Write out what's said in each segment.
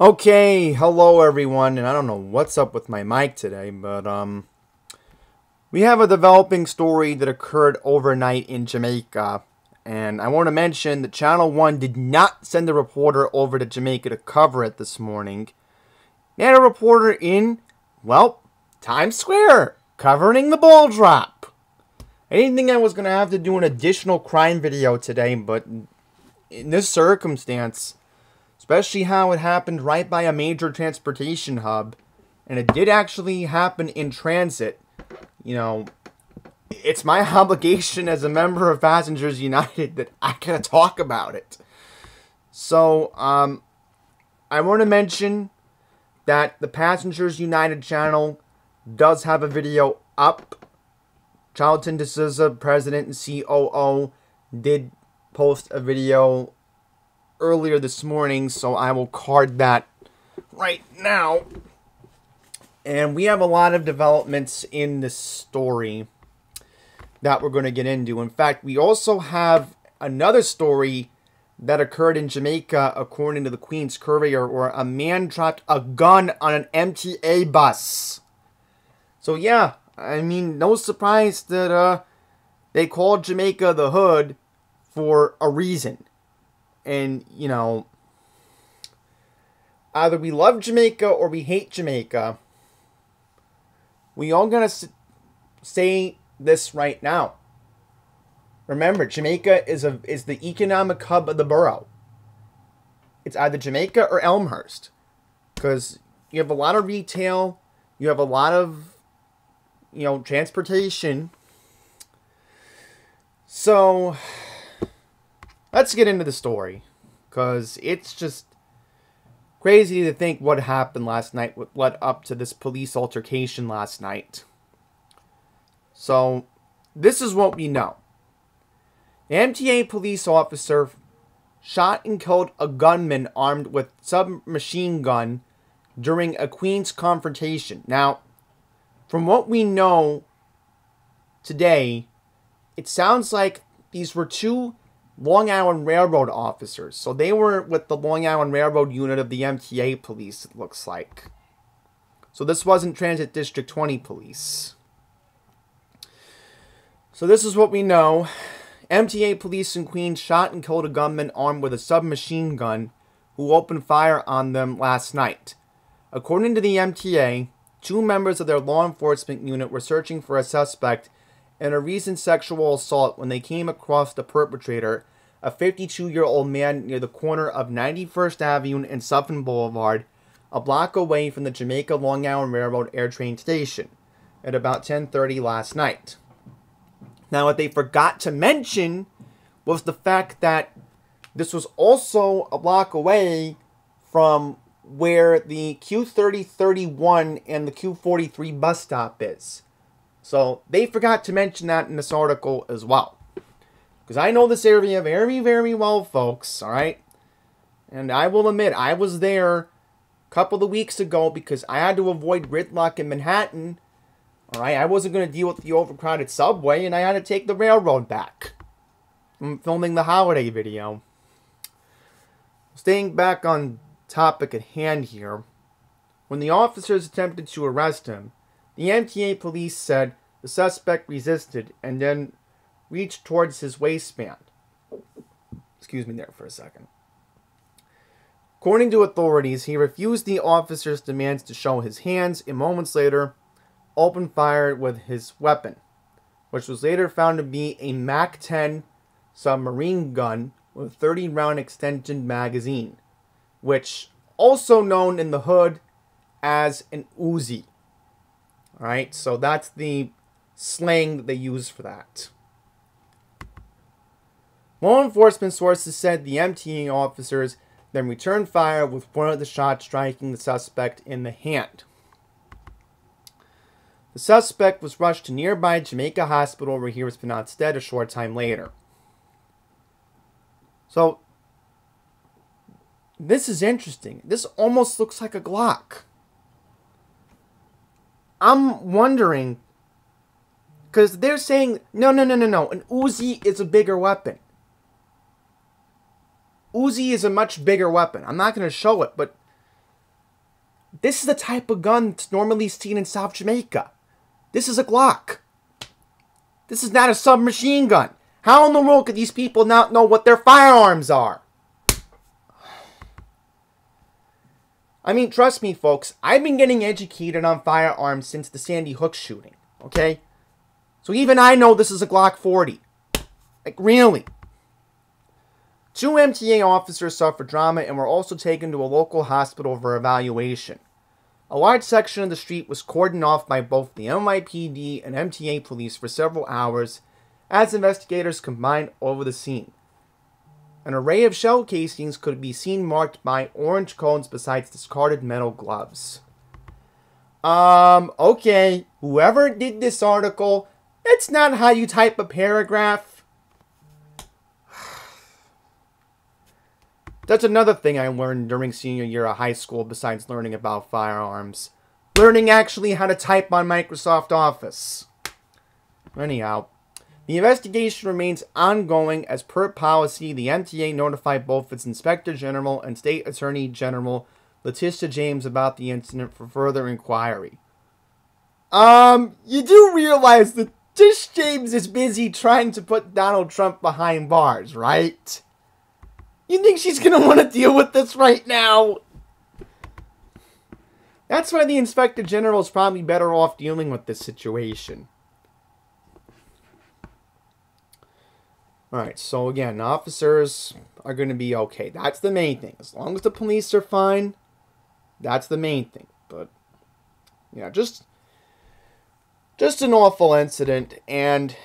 Okay, hello everyone, and I don't know what's up with my mic today, but um we have a developing story that occurred overnight in Jamaica, and I want to mention that Channel 1 did not send a reporter over to Jamaica to cover it this morning. They had a reporter in, well, Times Square, covering the ball drop. I didn't think I was going to have to do an additional crime video today, but in this circumstance, especially how it happened right by a major transportation hub, and it did actually happen in transit, you know, it's my obligation as a member of Passengers United that I gotta talk about it. So, um, I want to mention that the Passengers United channel does have a video up. Charlton D'Souza, president and COO, did post a video earlier this morning, so I will card that right now. And we have a lot of developments in this story that we're going to get into. In fact, we also have another story that occurred in Jamaica, according to the Queen's Courier, where a man dropped a gun on an MTA bus. So, yeah, I mean, no surprise that uh, they called Jamaica the hood for a reason. And, you know, either we love Jamaica or we hate Jamaica. We all gotta say this right now. Remember, Jamaica is a is the economic hub of the borough. It's either Jamaica or Elmhurst, because you have a lot of retail, you have a lot of, you know, transportation. So, let's get into the story, because it's just crazy to think what happened last night, what led up to this police altercation last night. So, this is what we know. The MTA police officer shot and killed a gunman armed with submachine gun during a Queen's confrontation. Now, from what we know today, it sounds like these were two Long Island Railroad officers. So they were with the Long Island Railroad unit of the MTA police, it looks like. So this wasn't Transit District 20 police. So this is what we know. MTA police in Queens shot and killed a gunman armed with a submachine gun who opened fire on them last night. According to the MTA, two members of their law enforcement unit were searching for a suspect in a recent sexual assault when they came across the perpetrator, a 52 year old man near the corner of 91st Avenue and Sutphin Boulevard, a block away from the Jamaica Long Island Railroad Air Train Station, at about 10:30 last night. Now, what they forgot to mention was the fact that this was also a block away from where the Q3031 and the Q43 bus stop is. So they forgot to mention that in this article as well. Because I know this area very, very well, folks, alright? And I will admit, I was there a couple of weeks ago because I had to avoid gridlock in Manhattan Alright, I wasn't going to deal with the overcrowded subway, and I had to take the railroad back. I'm filming the holiday video. Staying back on topic at hand here, when the officers attempted to arrest him, the MTA police said the suspect resisted and then reached towards his waistband. Excuse me there for a second. According to authorities, he refused the officers' demands to show his hands, and moments later, opened fire with his weapon, which was later found to be a MAC 10 submarine gun with a 30 round extension magazine, which also known in the hood as an Uzi. Alright, so that's the slang that they use for that. Law enforcement sources said the MTA officers then returned fire with one of the shots striking the suspect in the hand. The suspect was rushed to nearby Jamaica Hospital where he was pronounced dead a short time later. So, this is interesting. This almost looks like a Glock. I'm wondering, because they're saying, no, no, no, no, no, an Uzi is a bigger weapon. Uzi is a much bigger weapon. I'm not going to show it, but This is the type of gun that's normally seen in South Jamaica. This is a Glock. This is not a submachine gun. How in the world could these people not know what their firearms are? I mean, trust me, folks, I've been getting educated on firearms since the Sandy Hook shooting, okay? So even I know this is a Glock 40. Like, really? Two MTA officers suffered trauma and were also taken to a local hospital for evaluation. A large section of the street was cordoned off by both the NYPD and MTA police for several hours as investigators combined over the scene. An array of shell casings could be seen marked by orange cones besides discarded metal gloves. Um, okay, whoever did this article, that's not how you type a paragraph. That's another thing I learned during senior year of high school besides learning about firearms. Learning actually how to type on Microsoft Office. Anyhow, the investigation remains ongoing as per policy. The MTA notified both its Inspector General and State Attorney General Letitia James about the incident for further inquiry. Um, you do realize that Tish James is busy trying to put Donald Trump behind bars, right? You think she's gonna want to deal with this right now? That's why the Inspector General is probably better off dealing with this situation. Alright, so again, officers are going to be okay. That's the main thing. As long as the police are fine, that's the main thing. But, yeah, just, just an awful incident. And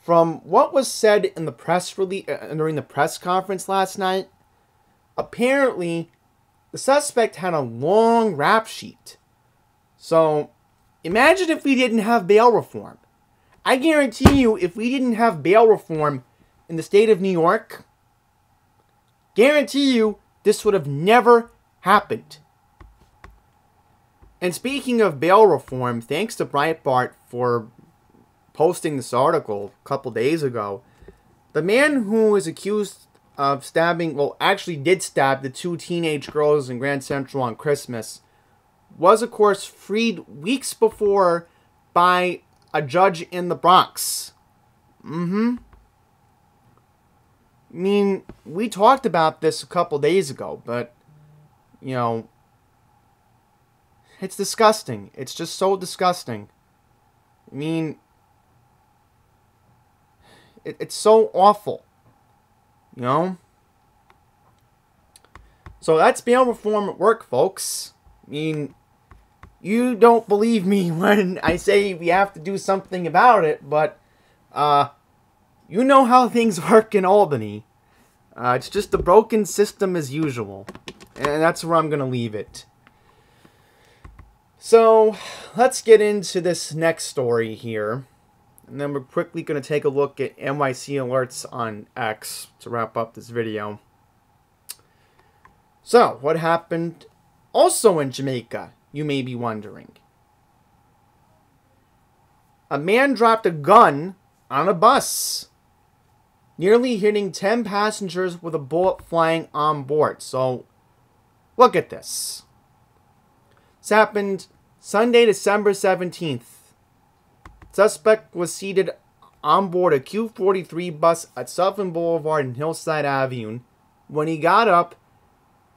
from what was said in the press release, uh, during the press conference last night, apparently the suspect had a long rap sheet. So, imagine if we didn't have bail reform. I guarantee you, if we didn't have bail reform, in the state of New York, guarantee you this would have never happened. And speaking of bail reform, thanks to Breitbart for posting this article a couple days ago, the man who is accused of stabbing, well, actually did stab the two teenage girls in Grand Central on Christmas, was, of course, freed weeks before by a judge in the Bronx. Mm hmm. I mean, we talked about this a couple days ago, but, you know, it's disgusting. It's just so disgusting. I mean, it, it's so awful. You know? So that's bail reform at work, folks. I mean, you don't believe me when I say we have to do something about it, but, uh, you know how things work in Albany. Uh, it's just a broken system as usual. And that's where I'm going to leave it. So, let's get into this next story here. And then we're quickly going to take a look at NYC alerts on X to wrap up this video. So, what happened also in Jamaica, you may be wondering. A man dropped a gun on a bus nearly hitting 10 passengers with a bullet flying on board. So, look at this. This happened Sunday, December 17th. Suspect was seated on board a Q43 bus at Sutphin Boulevard and Hillside Avenue when he got up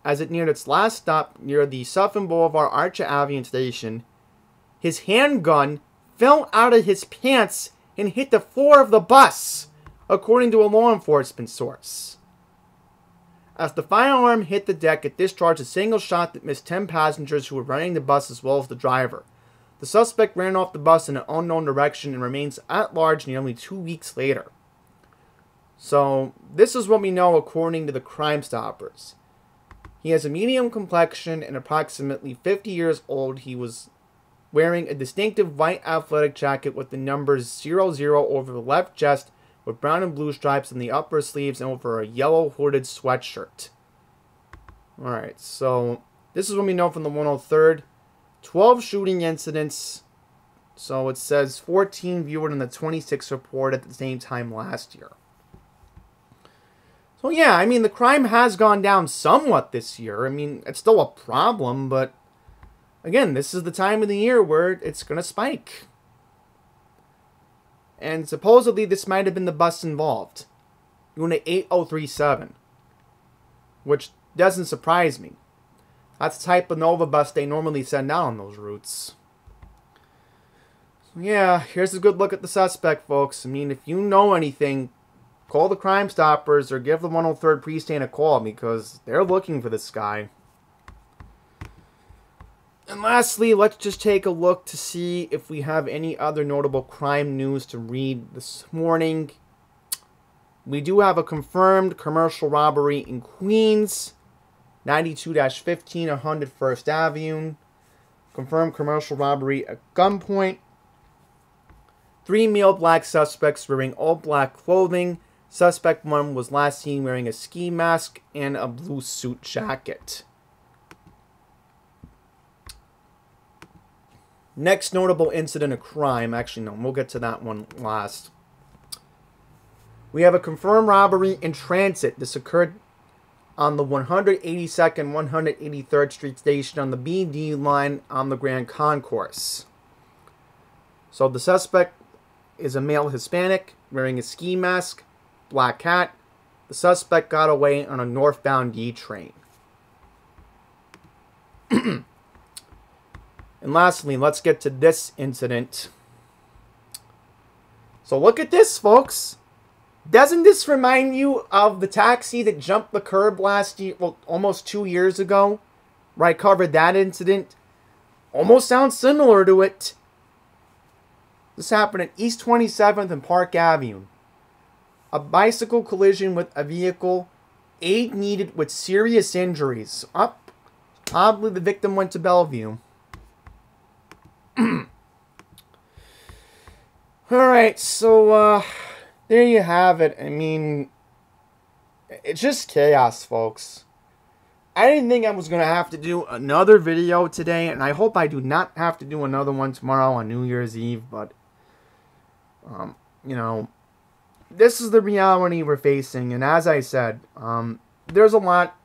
as it neared its last stop near the Sutphin Boulevard Archer Avenue station. His handgun fell out of his pants and hit the floor of the bus according to a law enforcement source. As the firearm hit the deck, it discharged a single shot that missed 10 passengers who were running the bus as well as the driver. The suspect ran off the bus in an unknown direction and remains at large nearly two weeks later. So, this is what we know according to the Crime Stoppers. He has a medium complexion and approximately 50 years old. He was wearing a distinctive white athletic jacket with the numbers 00 over the left chest with brown and blue stripes in the upper sleeves and over a yellow hooded sweatshirt. Alright, so this is what we know from the 103rd. 12 shooting incidents. So it says 14 viewed and the 26 reported at the same time last year. So yeah, I mean the crime has gone down somewhat this year. I mean, it's still a problem, but again, this is the time of the year where it's going to spike. And supposedly this might have been the bus involved. Unit 8037. Which doesn't surprise me. That's the type of Nova bus they normally send out on those routes. Yeah, here's a good look at the suspect, folks. I mean, if you know anything, call the Crime Stoppers or give the 103rd Precinct a call because they're looking for this guy. And lastly, let's just take a look to see if we have any other notable crime news to read this morning. We do have a confirmed commercial robbery in Queens, 92-15 101st Avenue. Confirmed commercial robbery at gunpoint. Three male black suspects wearing all black clothing. Suspect one was last seen wearing a ski mask and a blue suit jacket. Next notable incident of crime, actually, no, we'll get to that one last. We have a confirmed robbery in transit. This occurred on the 182nd 183rd Street station on the BD line on the Grand Concourse. So the suspect is a male Hispanic wearing a ski mask, black hat. The suspect got away on a northbound D train. and lastly, let's get to this incident. So look at this, folks. Doesn't this remind you of the taxi that jumped the curb last year, well, almost two years ago? Right, covered that incident? Almost sounds similar to it. This happened at East 27th and Park Avenue. A bicycle collision with a vehicle. Aid needed with serious injuries. Up. Probably the victim went to Bellevue. Alright, so, uh, there you have it. I mean, it's just chaos, folks. I didn't think I was going to have to do another video today, and I hope I do not have to do another one tomorrow on New Year's Eve, but um, you know, this is the reality we're facing, and as I said, um, there's a lot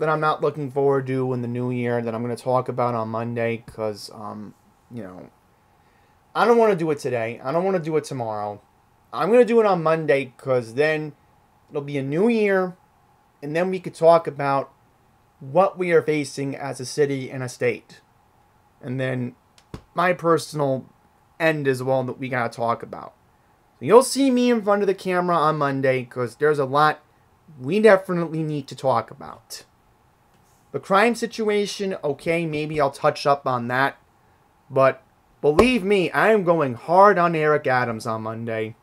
that I'm not looking forward to in the new year that I'm going to talk about on Monday because, um, you know, I don't want to do it today. I don't want to do it tomorrow. I'm going to do it on Monday because then it'll be a new year, and then we could talk about what we are facing as a city and a state. And then my personal end as well that we got to talk about. You'll see me in front of the camera on Monday because there's a lot we definitely need to talk about. The crime situation, okay, maybe I'll touch up on that. But believe me, I am going hard on Eric Adams on Monday.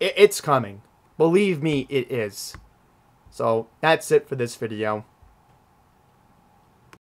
It's coming. Believe me, it is. So that's it for this video.